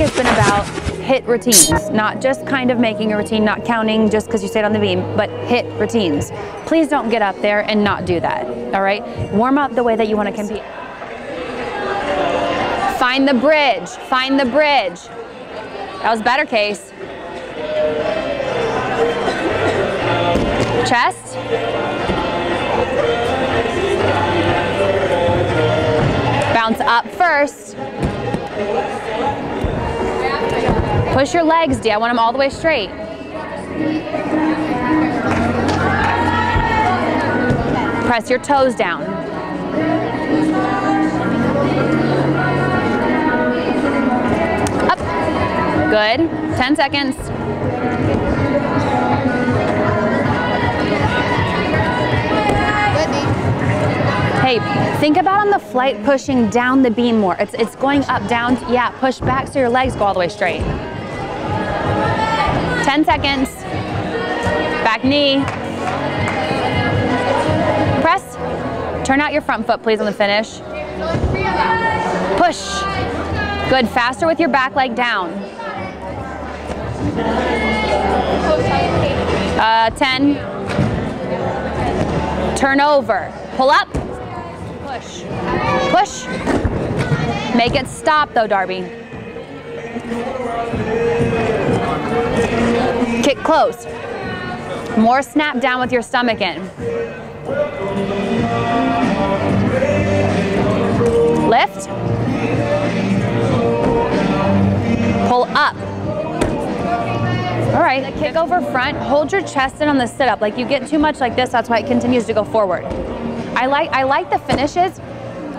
has been about hit routines, not just kind of making a routine, not counting just because you stayed on the beam, but hit routines. Please don't get up there and not do that, all right? Warm up the way that you want to compete. Find the bridge, find the bridge. That was better, Case. Chest. Bounce up first. Push your legs, D. I want them all the way straight. Press your toes down. Up. Good. 10 seconds. Hey, think about on the flight pushing down the beam more. It's, it's going up, down. Yeah, push back so your legs go all the way straight. 10 seconds. Back knee. Press. Turn out your front foot, please, on the finish. Push. Good. Faster with your back leg down. Uh, 10. Turn over. Pull up. Push. Push. Make it stop though, Darby. Kick close. More snap down with your stomach in. Lift. Pull up. All right, kick over front. Hold your chest in on the sit up. Like you get too much like this, that's why it continues to go forward. I like, I like the finishes.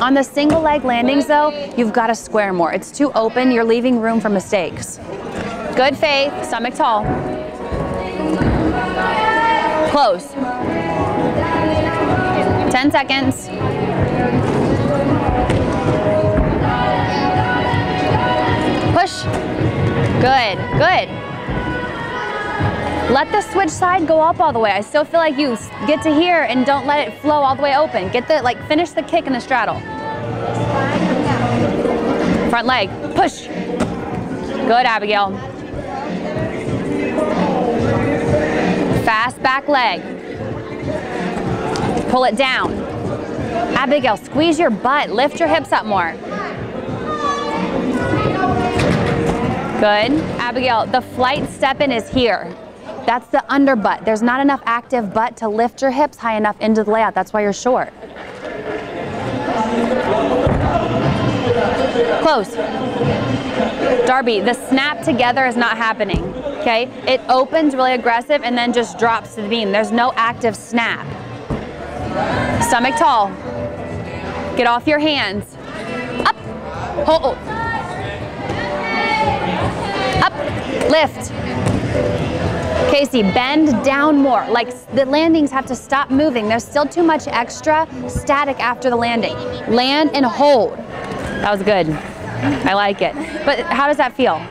On the single leg landings though, you've got to square more. It's too open, you're leaving room for mistakes. Good Faith, stomach tall. Close. 10 seconds. Push. Good, good. Let the switch side go up all the way. I still feel like you get to here and don't let it flow all the way open. Get the, like, finish the kick in the straddle. Front leg, push. Good, Abigail. Fast back leg. Pull it down. Abigail, squeeze your butt. Lift your hips up more. Good. Abigail, the flight step in is here. That's the under butt. There's not enough active butt to lift your hips high enough into the layout. That's why you're short. Close. Darby, the snap together is not happening, okay? It opens really aggressive and then just drops to the beam. There's no active snap. Stomach tall. Get off your hands. Up. Hold. Up. Lift. Casey, bend down more. Like the landings have to stop moving. There's still too much extra static after the landing. Land and hold. That was good. I like it. But how does that feel?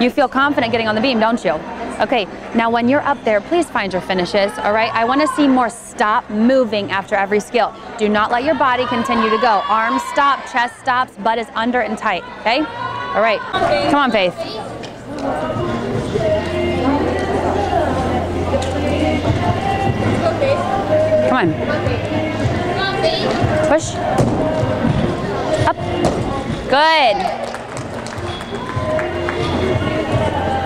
You feel confident getting on the beam, don't you? Okay, now when you're up there, please find your finishes, all right? I wanna see more stop moving after every skill. Do not let your body continue to go. Arms stop, chest stops, butt is under and tight, okay? All right, come on, Faith. Come on. Push. Up. Good.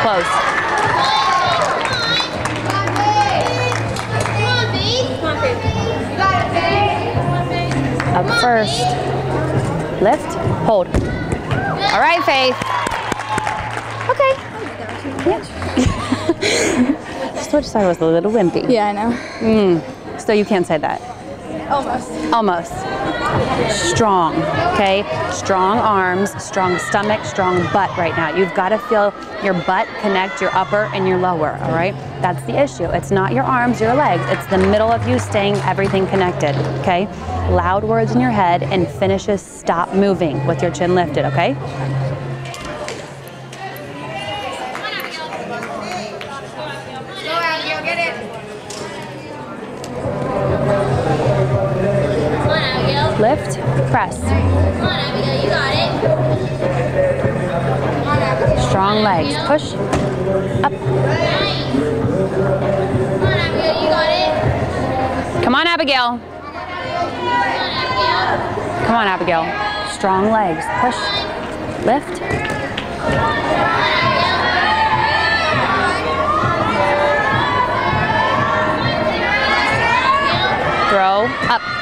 Close. Up first. Lift. Hold. All right, Faith. Okay. Switch side was a little wimpy. Yeah, I know. Mm. So you can't say that. Almost. Almost. Strong, okay? Strong arms, strong stomach, strong butt right now. You've got to feel your butt connect your upper and your lower, all right? That's the issue. It's not your arms, your legs. It's the middle of you staying everything connected, okay? Loud words in your head and finishes stop moving with your chin lifted, okay? Go Abigail, get it. Come on, Abigail. Lift, press. Come on, Abigail, you got it. Come on, Abigail. Strong legs. Push. Up. Come on, Abigail, you got it. Come on, Abigail. Come on, Abigail. Come on, Abigail. Strong legs. Push. Lift. Throw. Up.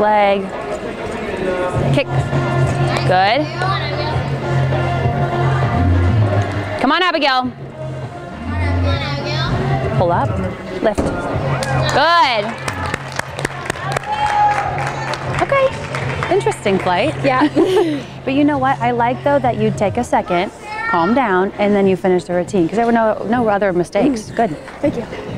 Leg. Kick. Good. Come on, Abigail. Come on, Abigail. Come on, Abigail. Pull up. Lift. Good. Okay. Interesting flight. Yeah. But you know what? I like though that you take a second, calm down, and then you finish the routine because there were no no other mistakes. Mm. Good. Thank you.